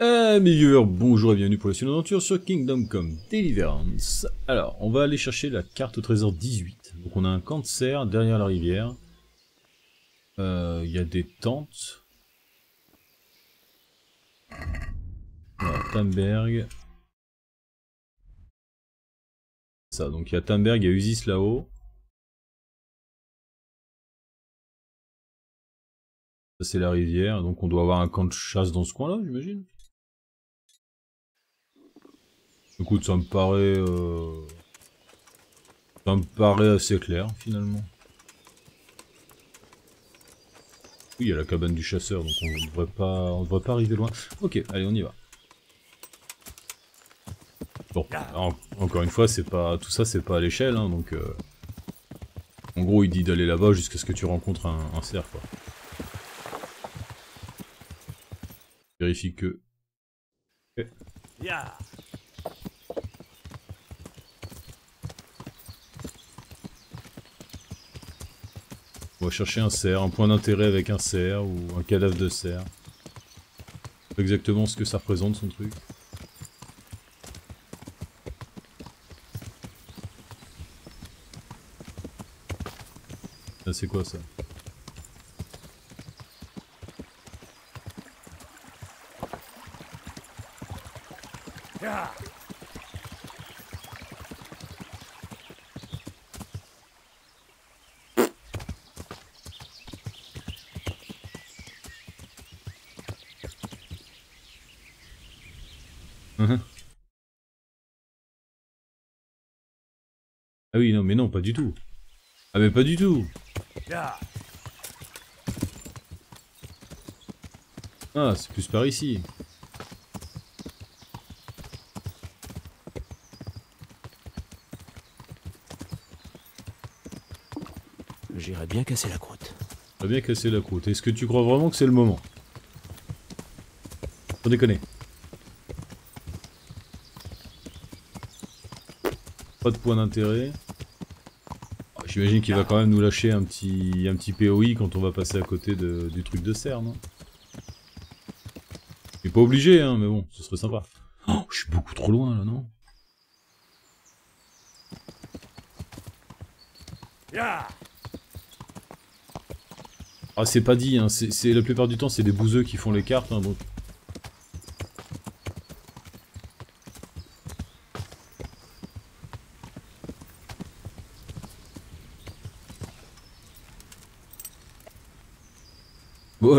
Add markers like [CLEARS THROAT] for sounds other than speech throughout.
mes viewers, bonjour et bienvenue pour la suite aventure sur Kingdom Come Deliverance. Alors, on va aller chercher la carte au trésor 18. Donc on a un camp de serre derrière la rivière. Euh, Il y a des tentes. Voilà, Tamberg. Ça, donc il y a Tamberg, il y a Usis là-haut. Ça c'est la rivière, donc on doit avoir un camp de chasse dans ce coin-là, j'imagine. Écoute, ça me paraît... Euh... Ça me paraît assez clair, finalement. Oui, il y a la cabane du chasseur, donc on devrait pas, on devrait pas arriver loin. Ok, allez, on y va. Bon, encore une fois, c'est pas tout ça, c'est pas à l'échelle, hein, donc... Euh... En gros, il dit d'aller là-bas jusqu'à ce que tu rencontres un, un cerf, quoi. Vérifie que... Okay. On va chercher un cerf, un point d'intérêt avec un cerf ou un cadavre de cerf. Exactement ce que ça représente son truc. C'est quoi ça Mhm. Ah oui, non, mais non, pas du tout. Ah mais pas du tout. Ah, c'est plus par ici. J'irais bien casser la croûte. J'irais bien casser la croûte. Est-ce que tu crois vraiment que c'est le moment? Sans déconner. Pas de point d'intérêt. J'imagine qu'il va quand même nous lâcher un petit, un petit POI quand on va passer à côté du truc de serre, non? Il est pas obligé, hein, mais bon, ce serait sympa. Oh, je suis beaucoup trop loin là, non? Ah, c'est pas dit, hein. la plupart du temps, c'est des bouseux qui font les cartes, hein, donc...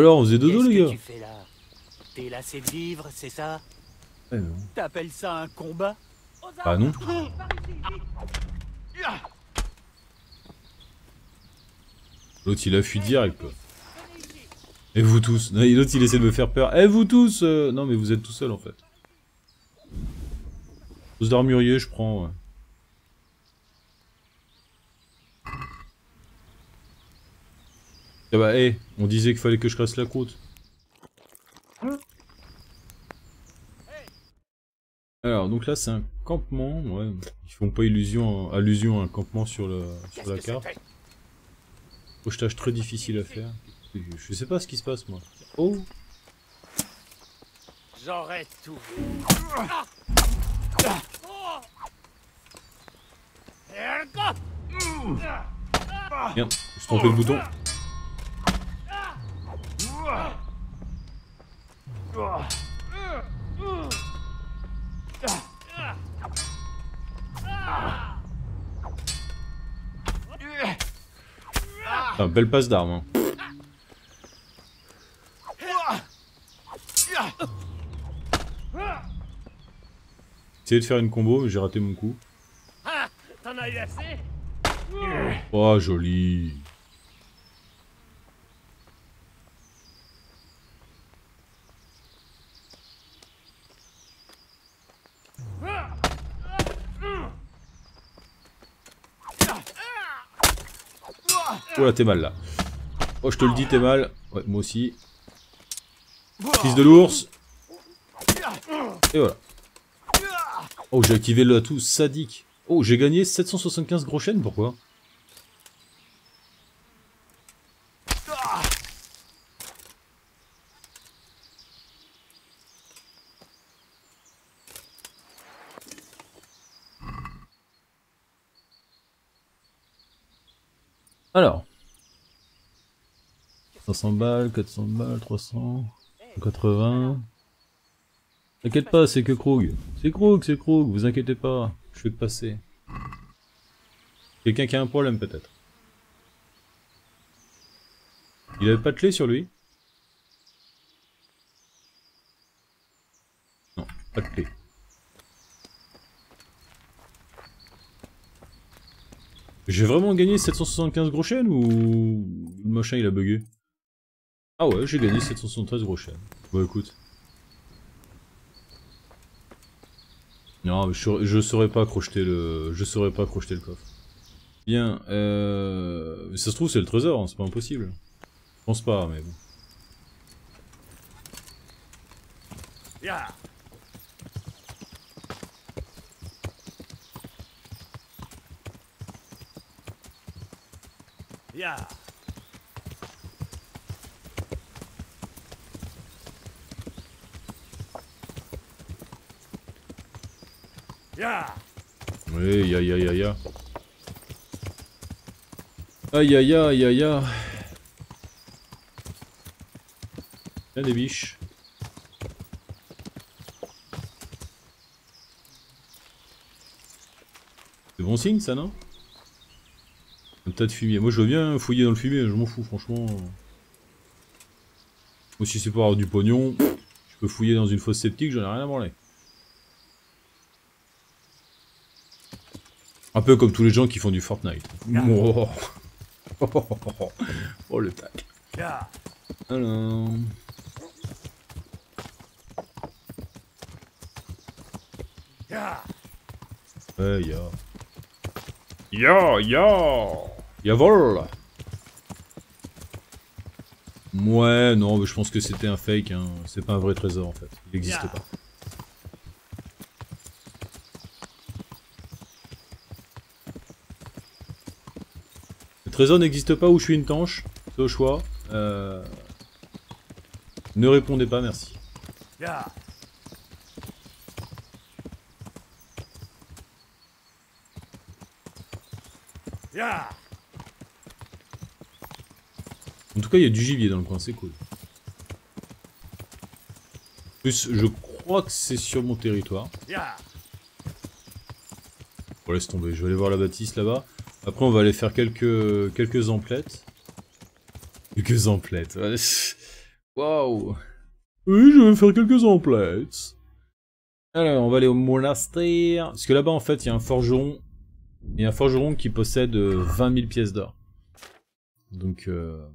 alors, on faisait dodo les gars fais là? T'es lassé de vivre, c'est ça? Eh. T'appelles ça un combat? Ah non L'autre il a fui direct quoi. Et vous tous L'autre il essaie de me faire peur. Eh vous tous euh, Non mais vous êtes tout seul en fait. Pose d'armurier je prends ouais. Ah bah hé, on disait qu'il fallait que je casse la croûte. Alors donc là c'est un campement, ouais, ils font pas illusion, allusion à un campement sur, le, sur la carte. Pochetage très difficile à faire. Je sais pas ce qui se passe moi. Oh J'aurais tout. Merde, je trompé le bouton. Ah, belle passe d'armes. Hein. Essayé de faire une combo, mais j'ai raté mon coup. T'en as eu assez? Oh, joli. Oh là, t'es mal là. Oh, je te le dis, t'es mal. Ouais, moi aussi. Fils de l'ours. Et voilà. Oh, j'ai activé le atout sadique. Oh, j'ai gagné 775 gros chaînes, pourquoi Alors. 500 balles, 400 balles, 300, 180. T'inquiète pas, c'est que Krug. C'est Krug, c'est Krug, vous inquiétez pas. Je fais que passer. Quelqu'un qui a un problème peut-être. Il avait pas de clé sur lui? Non, pas de clé. J'ai vraiment gagné 775 gros chaînes ou le machin il a bugué? Ah ouais, j'ai gagné 773 gros chaînes. Bon écoute. Non, je, je saurais pas crocheter le, je saurais pas crocheter le coffre. Bien, euh... ça se trouve c'est le trésor, hein, c'est pas impossible. Je pense pas, mais bon. Ya Ya Oui, ya ya ya ya. Aïe aïe aïe aïe aïe. Il y a des biches. C'est bon signe ça non? Un tas de fumier. Moi je veux bien fouiller dans le fumier, je m'en fous franchement. Moi si c'est pour avoir du pognon, je peux fouiller dans une fosse sceptique, j'en ai rien à branler. Un peu comme tous les gens qui font du Fortnite. Oh, [LAUGHS] oh le tac. Ya Alors... Ya Ouais, ya. Ya, ya Yavol Ouais, non, mais je pense que c'était un fake, hein. c'est pas un vrai trésor en fait. Il n'existe pas. Trésor n'existe pas où je suis une tanche, c'est au choix. Euh... Ne répondez pas, merci. En tout cas, il y a du gibier dans le coin, c'est cool. En plus, je crois que c'est sur mon territoire. Ya Bon, laisse tomber, je vais aller voir la bâtisse là-bas. Après, on va aller faire quelques, quelques emplettes. Quelques emplettes. [LAUGHS] Waouh Oui, je vais faire quelques emplettes. Alors, on va aller au monastère. Parce que là-bas, en fait, il y a un forgeron. Il y a un forgeron qui possède euh, 20 000 pièces d'or. Donc, euh...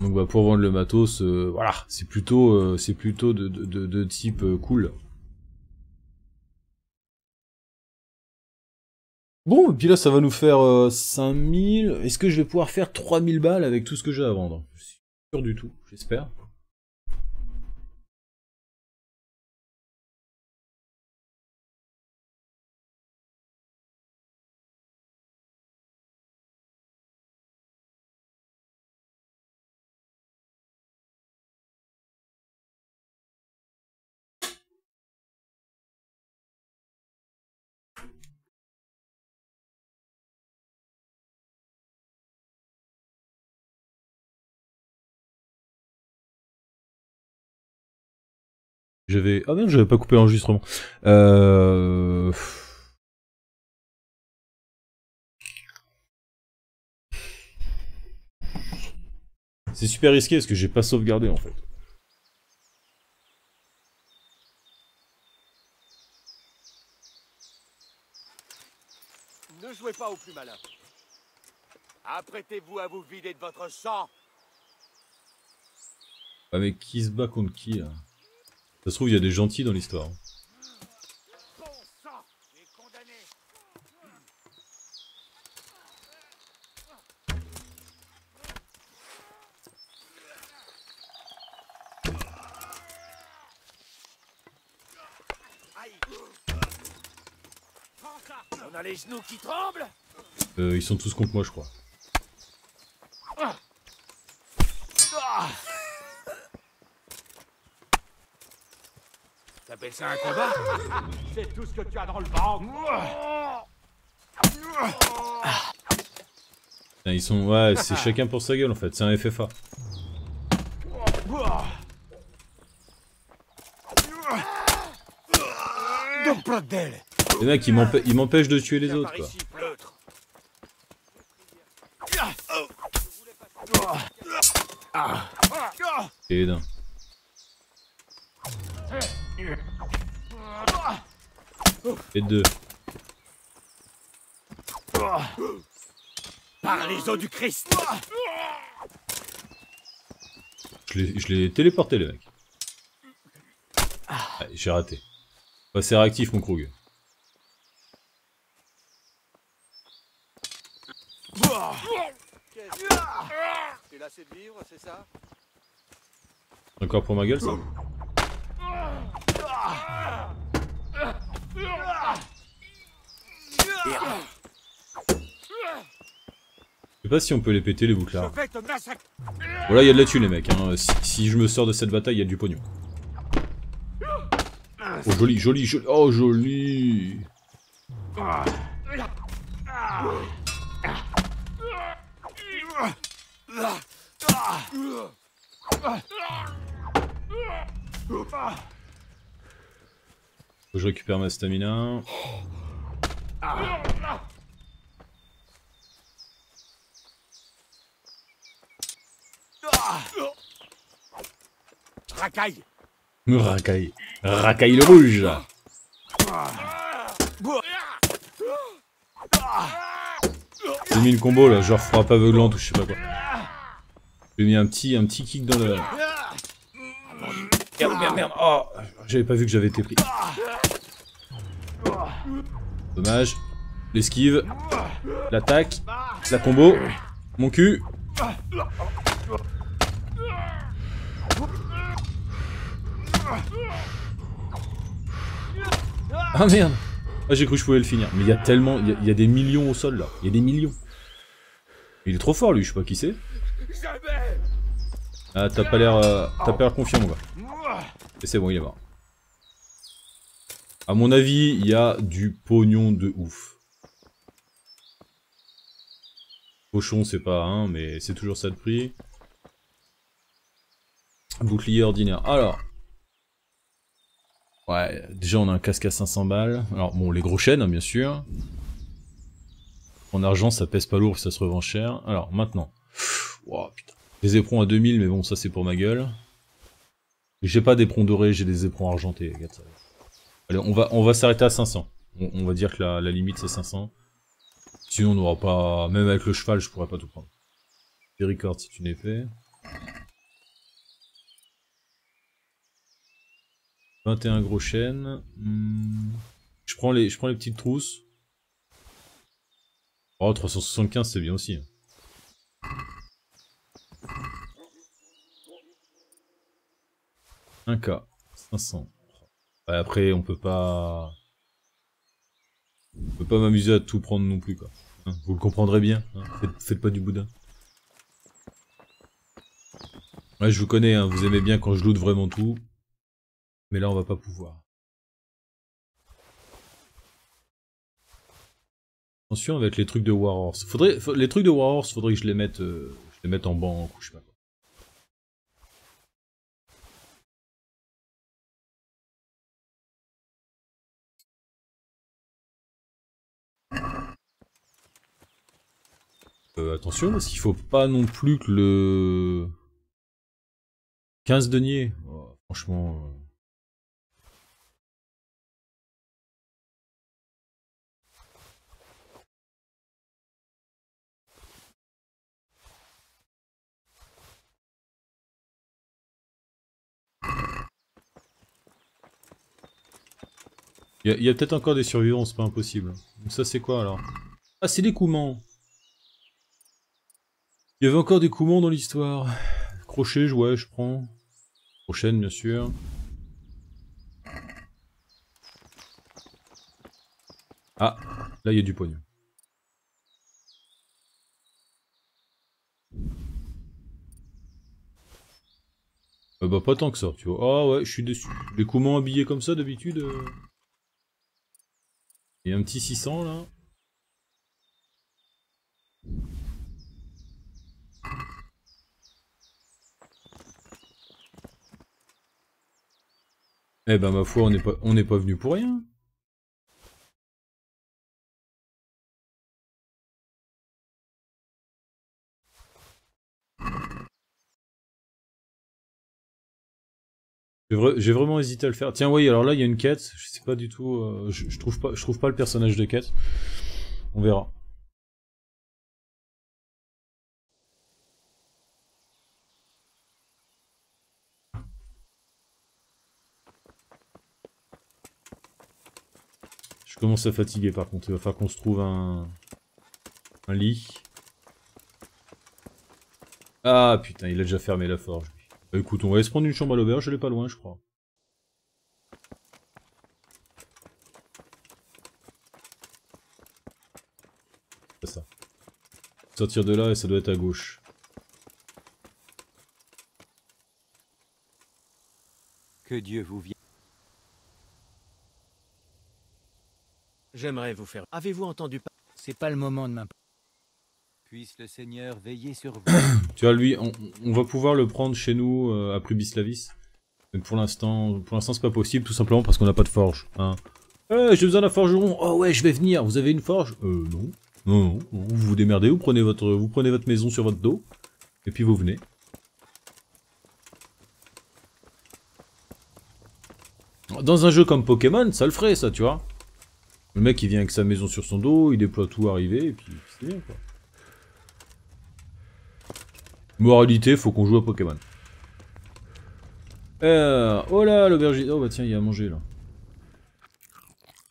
Donc bah, pour vendre le matos, euh, voilà, c'est plutôt, euh, plutôt de, de, de, type euh, cool. Bon, et puis là ça va nous faire euh, 5000. Est-ce que je vais pouvoir faire 3000 balles avec tout ce que j'ai à vendre? Je suis sûr du tout, j'espère. J'avais... Ah merde, j'avais pas coupé l'enregistrement. Euh... C'est super risqué parce que j'ai pas sauvegardé en fait. Ne jouez pas au plus malin. Apprêtez-vous à vous vider de votre sang. Ah mais qui se bat contre qui là? Ça se trouve il y a des gentils dans l'histoire. On a les genoux qui tremblent Euh, ils sont tous contre moi je crois. Ça appelles ça un combat? C'est tout ce que tu as dans le ventre Ils sont... Ouais, c'est chacun pour sa gueule en fait, c'est un FFA. Les mecs, ils m'empê- ils m'empêchent de tuer les autres quoi. ici, pleutre. Et deux. Par les os du Christ Je l'ai- je l'ai téléporté les mecs. Ouais, J'ai raté. Pas assez réactif mon Krug. Qu'est-ce que... T'es lassé de vivre, c'est ça? Encore pour ma gueule ça? Je sais pas si on peut les péter les bouclards. Voilà, il y a de la thune les mecs. Hein. Si, si je me sors de cette bataille, il y a du pognon. Oh joli, joli, joli. Oh joli. Faut que je récupère ma stamina. Racaille Racaille. Racaille le rouge. J'ai mis le combo là, genre frappe aveuglante ou je sais pas quoi. J'ai mis un petit, un petit kick dans le... Merde, merde, merde. Oh, j'avais pas vu que j'avais été pris. Dommage. L'esquive. L'attaque. La combo. Mon cul. Ah merde Ah j'ai cru que je pouvais le finir. Mais il y a tellement... Il y a- des millions au sol là. Il y a des millions. Il est trop fort lui, je sais pas qui c'est. Ah t'as pas l'air... euh, T'as pas l'air confiant mon gars. Et c'est bon, il est mort. À mon avis, il y a du pognon de ouf. Pochon, c'est pas un, mais c'est toujours ça de prix. Bouclier ordinaire. Alors. Ouais, déjà on a un casque à 500 balles. Alors bon, les gros chaînes, hein, bien sûr. En argent, ça pèse pas lourd, ça se revend cher. Alors, maintenant. Wow, putain. Des éperons à 2000, mais bon, ça c'est pour ma gueule. J'ai pas d'éperons dorés, j'ai des éperons argentés. Regarde ça. Allez, on va, on va s'arrêter à 500. On, va dire que la, limite c'est 500. Sinon on n'aura pas... Même avec le cheval, je pourrais pas tout prendre. Record c'est une épée. 21 gros chênes. Hmm, Je prends les, je prends les petites trousses. Oh, 375 c'est bien aussi. Un K, 500. Ouais, après, on peut pas... On peut pas m'amuser à tout prendre non plus, quoi. Hein, vous le comprendrez bien. hein, faites, pas du boudin. Ouais, je vous connais, hein, vous aimez bien quand je loot vraiment tout. Mais là, on va pas pouvoir. Attention avec les trucs de Warhorse. Faudrait, les trucs de Warhorse, faudrait que je les mette, euh, je les mette en banque ou je sais pas quoi. Euh, attention, parce qu'il faut pas non plus que le... 15 deniers. Oh, franchement... euh. Il y a, peut-être encore des survivants, c'est pas impossible. Donc ça c'est quoi alors? Ah c'est des Koumans Il y avait encore des Koumans dans l'histoire. Crochet, ouais, je prends. Prochaine bien sûr. Ah, là il y a du pognon. Euh, bah pas tant que ça, tu vois. Ah ouais, je suis déçu. Les comment habillés comme ça d'habitude euh. Y a un petit 600 là. Eh ben ma foi, on n'est pas, pas venu pour rien. J'ai vraiment hésité à le faire. Tiens, oui, alors là, il y a une quête. Je sais pas du tout. euh, je trouve pas, je trouve pas le personnage de quête. On verra. Commence à fatiguer par contre. Il va falloir qu'on se trouve un, lit. Ah putain, il a déjà fermé la forge. Bah, écoute, on va aller se prendre une chambre à l'auberge, elle est pas loin, je crois. Ça. Sortir de là et ça doit être à gauche. Que Dieu vous vienne. J'aimerais vous faire. Avez-vous entendu pas C'est pas le moment de m'imp... Puisse le Seigneur veiller sur vous. [COUGHS] Tu vois, lui, on, on va pouvoir le prendre chez nous euh, à Plubislavis. Mais pour l'instant, pour l'instant, c'est pas possible, tout simplement parce qu'on n'a pas de forge. Hein. Eh, j'ai besoin d'un forgeron. Oh ouais, je vais venir. Vous avez une forge? Euh, non. Non, non. non. Vous vous démerdez, vous prenez votre, vous prenez votre maison sur votre dos, et puis vous venez. Dans un jeu comme Pokémon, ça le ferait, ça, tu vois. Le mec, il vient avec sa maison sur son dos, il déploie tout arrivé, et puis c'est bien, quoi. Moralité, faut qu'on joue à Pokémon. Euh, oh là, l'aubergine. Oh bah tiens, il y a à manger là.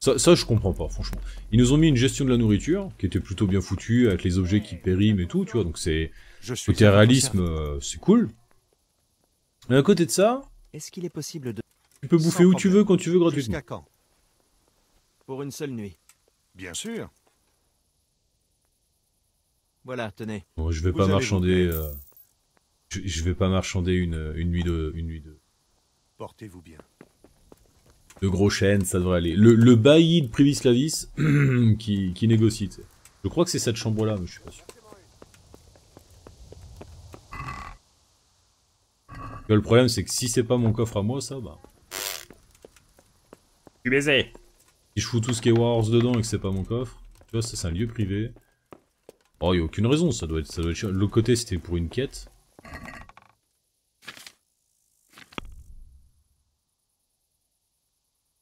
Ça, ça, je comprends pas, franchement. Ils nous ont mis une gestion de la nourriture, qui était plutôt bien foutue, avec les objets qui périment et tout, tu vois, donc c'est... Je suis Côté réalisme, euh, c'est cool. Mais à côté de ça, Est-ce qu'il est possible de... tu peux bouffer où tu veux, quand tu veux, gratuitement. Jusqu'à quand? Pour une seule nuit. Bien sûr. Voilà, tenez. Bon, je vais Vous pas marchander... euh, Je, je vais pas marchander une, une nuit de... Une nuit de... Portez-vous bien. de gros chênes, ça devrait aller. Le, le bailli de Privislavis [CLEARS THROAT] qui, qui négocie, tu sais. Je crois que c'est cette chambre-là, mais je suis pas sûr. Le problème, c'est que si c'est pas mon coffre à moi, ça, bah... Tu baisé Si je fous tout ce qui est Warhorse dedans et que c'est pas mon coffre, tu vois, c'est un lieu privé. Oh, y a aucune raison, ça doit être, ça doit être. L'autre côté, c'était pour une quête.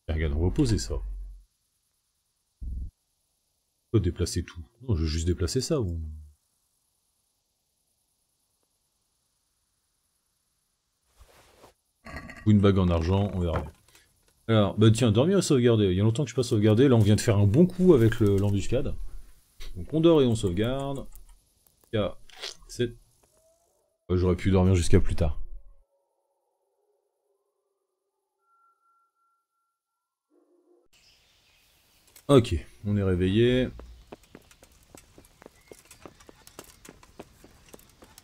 Et regarde, on va poser ça. Faut déplacer tout. Non, je vais juste déplacer ça. Ou... Ou une bague en argent, on verra bien. Alors, bah tiens, dormir et sauvegarder. Il y a longtemps que je suis pas sauvegardé. Là, on vient de faire un bon coup avec le- l'embuscade. Donc, on dort et on sauvegarde. Il y a 7. J'aurais pu dormir jusqu'à plus tard. Ok, on est réveillé.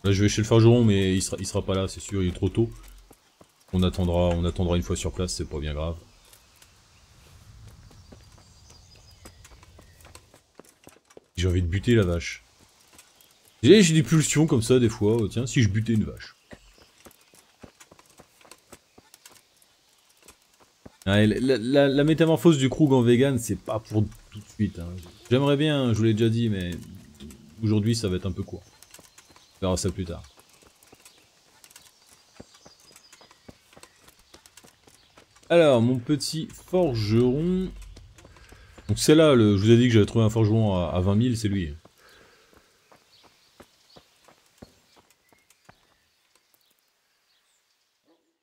Là, je vais chez le forgeron, mais il sera, il sera pas là, c'est sûr, il est trop tôt. On attendra, on attendra une fois sur place, c'est pas bien grave. J'ai envie de buter la vache. J'ai des pulsions comme ça des fois, tiens, si je butais une vache. La- la métamorphose du Krug en vegan, c'est pas pour tout de suite. hein. J'aimerais bien, je vous l'ai déjà dit, mais aujourd'hui ça va être un peu court. On verra ça plus tard. Alors, mon petit forgeron. Donc c'est là, je vous ai dit que j'avais trouvé un forgeron à, à 20 000, c'est lui.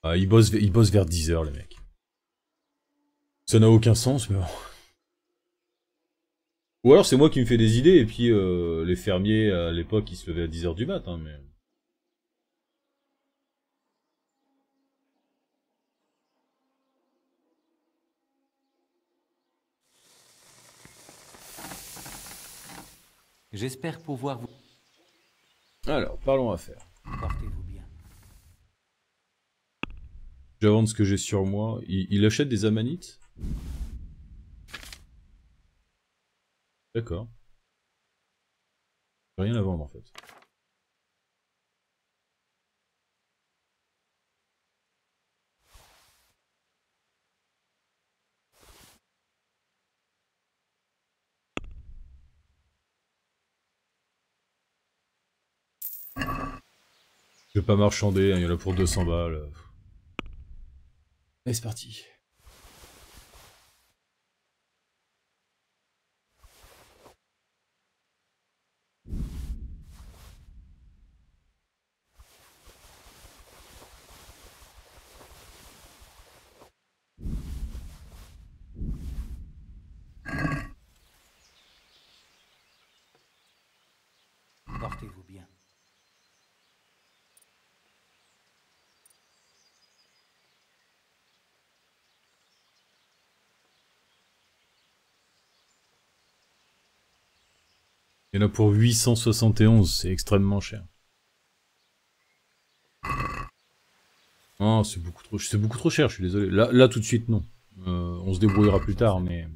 Ah, il, bosse, il bosse vers 10h, les mecs. Ça n'a aucun sens, mais. Ou alors c'est moi qui me fais des idées, et puis euh, les fermiers à l'époque ils se levaient à 10h du mat, hein, mais... J'espère pouvoir vous. Alors, parlons affaires. Portez-vous bien. J'avance ce que j'ai sur moi. Il, il achète des amanites D'accord. Rien à vendre en fait. Pas marchander, hein, il y en a pour 200 balles. Allez, c'est parti. Portez-vous bien. Il y pour 871, c'est extrêmement cher. Oh, c'est beaucoup trop, c'est beaucoup trop cher, je suis désolé. Là, là tout de suite, non. Euh, on se débrouillera plus tard, mais...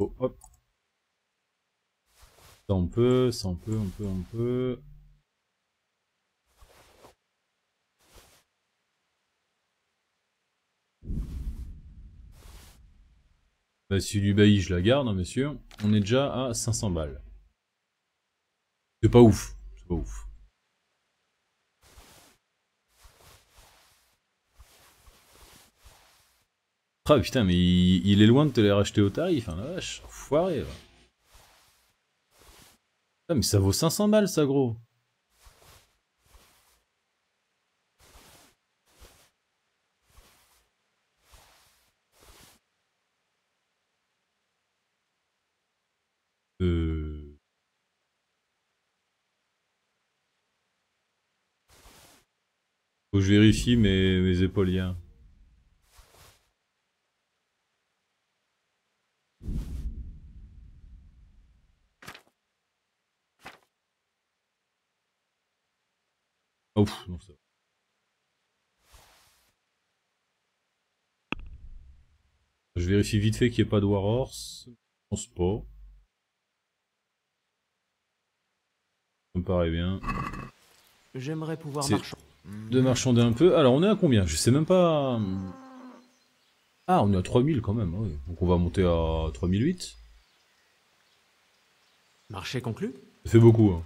Oh, hop. Ça on peut, ça on peut, on peut, on peut. Bah, si du bailli, je la garde, hein, monsieur. On est déjà à 500 balles. C'est pas ouf. C'est pas ouf. Ah putain, mais il, est loin de te les racheter au tarif, hein, la vache. Foiré, va. Ah, mais ça vaut 500 balles, ça, gros. Faut que je vérifie mes, mes épauliens. Oh, non, ça va. Je vérifie vite fait qu'il n'y ait pas de Warhorse. Je pense pas. Ça me paraît bien. J'aimerais pouvoir marchander. De marchander un peu. Alors, on est à combien? Je sais même pas... Ah, on est à 3000 quand même. Donc on va monter à 3008. Marché conclu? Ça fait beaucoup. Hein.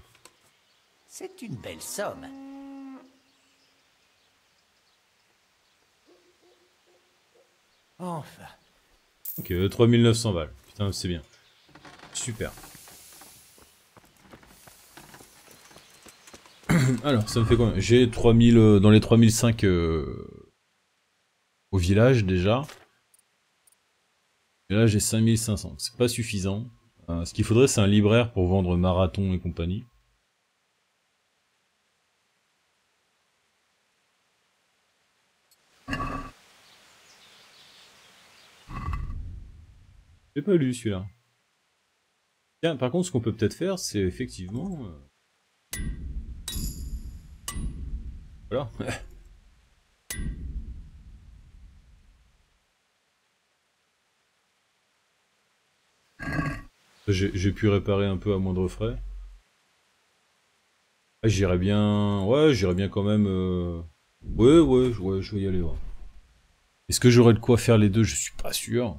C'est une belle somme. Enfin, Ok, euh, 3900 balles. Putain, c'est bien. Super. [COUGHS] Alors, ça me fait combien? J'ai 3000 euh, dans les 3005 euh, au village déjà. Et là, j'ai 5500. C'est pas suffisant. Euh, ce qu'il faudrait, c'est un libraire pour vendre marathon et compagnie. J'ai pas lu celui-là. Tiens, par contre, ce qu'on peut peut-être faire, c'est effectivement... J'ai pu réparer un peu à moindre frais. Ah, j'irais bien... Ouais, j'irais bien quand même... euh, Ouais, ouais, ouais, je vais y aller. Est-ce que j'aurais de quoi faire les deux? Je suis pas sûr.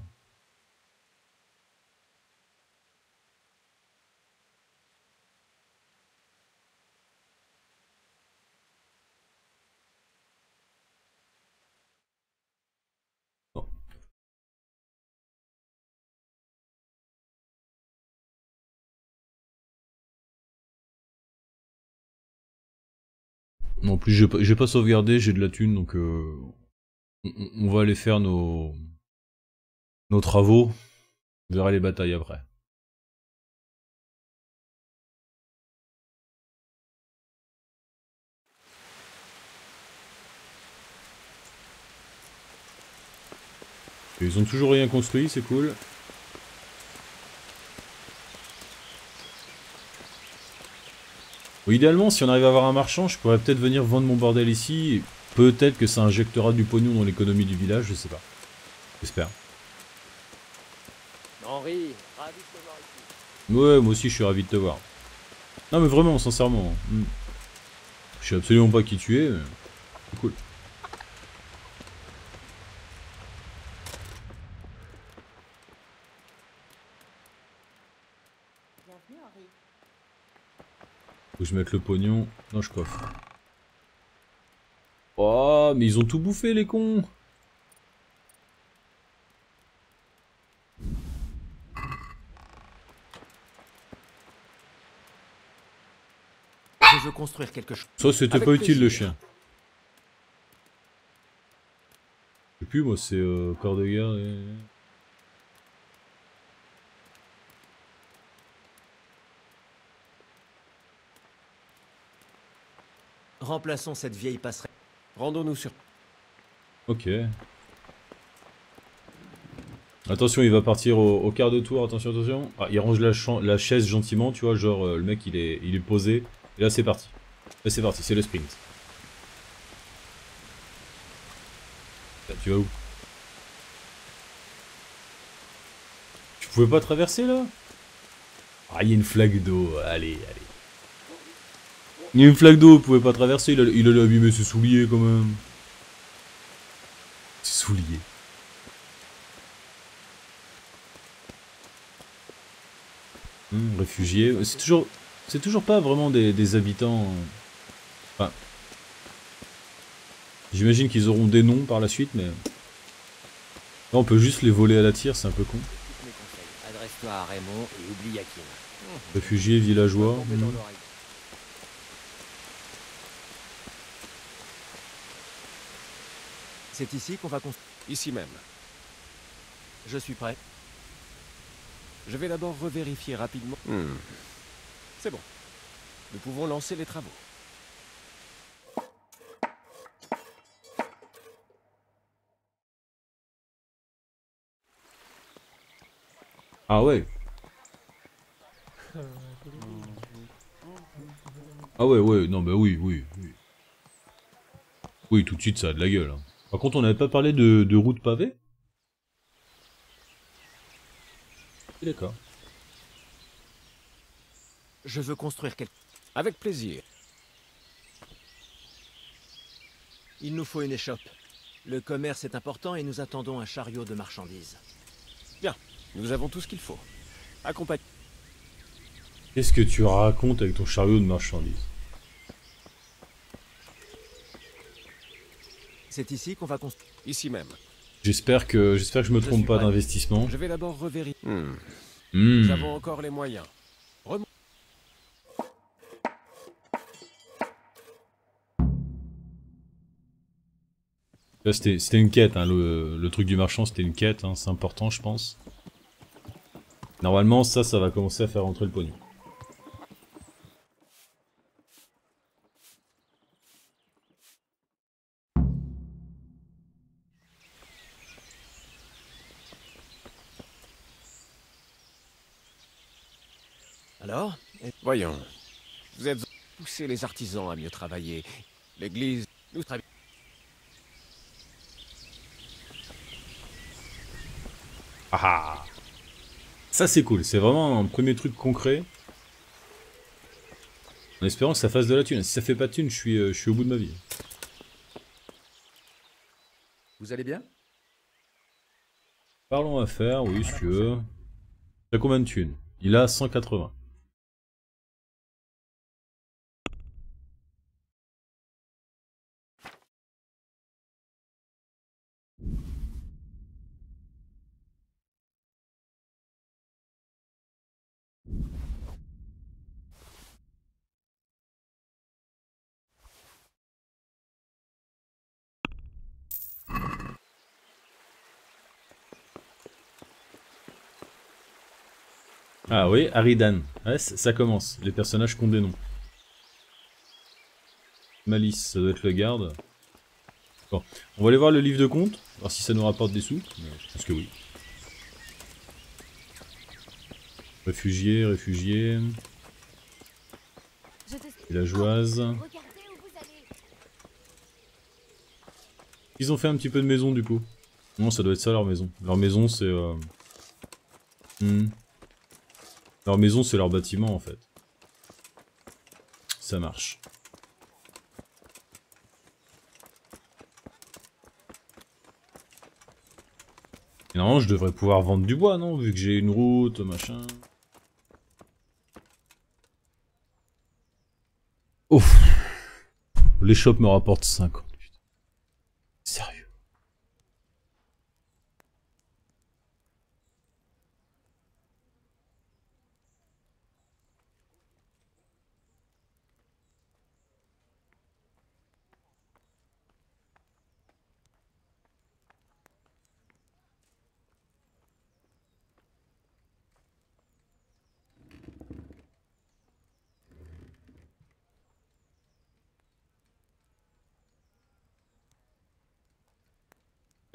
En plus, j'ai pas, pas sauvegardé, j'ai de la thune, donc euh, on va aller faire nos, nos travaux. On verra les batailles après. Ils ont toujours rien construit, c'est cool. Bon, idéalement, si on arrive à avoir un marchand, je pourrais peut-être venir vendre mon bordel ici. Peut-être que ça injectera du pognon dans l'économie du village, je sais pas. J'espère. Henri, ravi de te voir ici. Ouais, moi aussi je suis ravi de te voir. Non mais vraiment, sincèrement. hmm. Je sais absolument pas qui tu es, mais cool. Je mette le pognon. Non, je coffre. Oh, mais ils ont tout bouffé les cons Je veux construire quelque chose. Ça, c'était pas utile le chien. Je sais plus, moi, c'est euh, corps de guerre et... Remplaçons cette vieille passerelle. Rendons-nous sur. Ok. Attention, il va partir au, quart de tour, attention, attention. Ah, il range la chaise gentiment, tu vois, genre euh, le mec il est, il est posé. Et là c'est parti. Là c'est parti, c'est le sprint. Là, tu vas où? Tu pouvais pas traverser là? Ah, il y a une flaque d'eau, allez, allez. Il y a une flaque d'eau, il pouvait pas traverser, il, a- il allait abîmer ses souliers quand même. Ses souliers. Hmm, réfugiés. C'est toujours, c'est toujours pas vraiment des, des habitants. euh, Enfin, j'imagine qu'ils auront des noms par la suite, mais là, on peut juste les voler à la tire, c'est un peu con. Écoute mes conseils. Adresse-toi à Raymond et oublie Yakin. Réfugiés, villageois dans hmm. l'oreille. C'est ici qu'on va construire. Ici même. Je suis prêt. Je vais d'abord revérifier rapidement. Hmm. C'est bon. Nous pouvons lancer les travaux. Ah ouais. Ah ouais, ouais, non, bah oui, oui, oui. Oui, tout de suite, ça a de la gueule. hein. Par contre, on n'avait pas parlé de, de route pavée? D'accord. Je veux construire quelque Avec plaisir. Il nous faut une échoppe. Le commerce est important et nous attendons un chariot de marchandises. Nous avons tout ce qu'il faut. Accompagne. Qu'est-ce que tu racontes avec ton chariot de marchandises? C'est ici qu'on va construire. Ici même. J'espère que, j'espère que je me Je trompe pas d'investissement. Je vais d'abord revérifier. Hmm. Nous avons encore les moyens. Là, C'était c'était une quête, hein, le, le truc du marchand, c'était une quête, hein, c'est important, je pense. Normalement, ça, ça va commencer à faire rentrer le pognon. Alors Voyons. Vous êtes poussé les artisans à mieux travailler. L'église, nous travaillons. Ah ah. Ça, c'est cool, c'est vraiment un premier truc concret. En espérant que ça fasse de la thune. Si ça fait pas de thune, je suis, euh, je suis au bout de ma vie. Vous allez bien? Parlons affaires, oui, si tu veux. T'as combien de thunes? Il a 180. Ah oui, Aridan. Ouais, ça commence. Les personnages qui ont des noms. Malice, ça doit être le garde. Bon, on va aller voir le livre de compte, voir si ça nous rapporte des sous. Mais Je pense que oui. Réfugiés, réfugiés. Je t'explique. Villageoise. Ils ont fait un petit peu de maison du coup. Non, ça doit être ça leur maison. Leur maison c'est... Euh... hmm. Leur maison c'est leur bâtiment en fait. Ça marche. Et normalement je devrais pouvoir vendre du bois non Vu que j'ai une route, machin. Ouf. Les shops me rapportent 50. putain. Sérieux.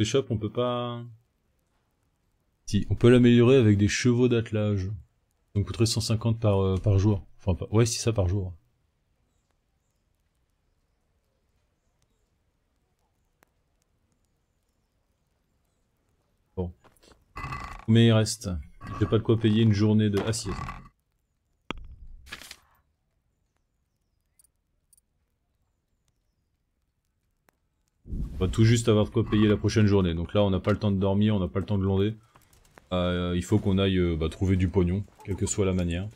Shops, on peut pas... Si, on peut l'améliorer avec des chevaux d'attelage. Donc coûterait 150 par, euh, par jour. Enfin, ouais, c'est ça par jour. Bon. Combien il reste J'ai pas de quoi payer une journée de assiette. On va tout juste avoir de quoi payer la prochaine journée. Donc là, on n'a pas le temps de dormir, on n'a pas le temps de lander. Euh, il faut qu'on aille euh, bah, trouver du pognon, quelle que soit la manière.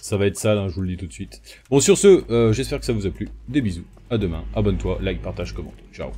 Ça va être sale, hein, je vous le dis tout de suite. Bon, sur ce, euh, j'espère que ça vous a plu. Des bisous, à demain, abonne-toi, like, partage, commente. Ciao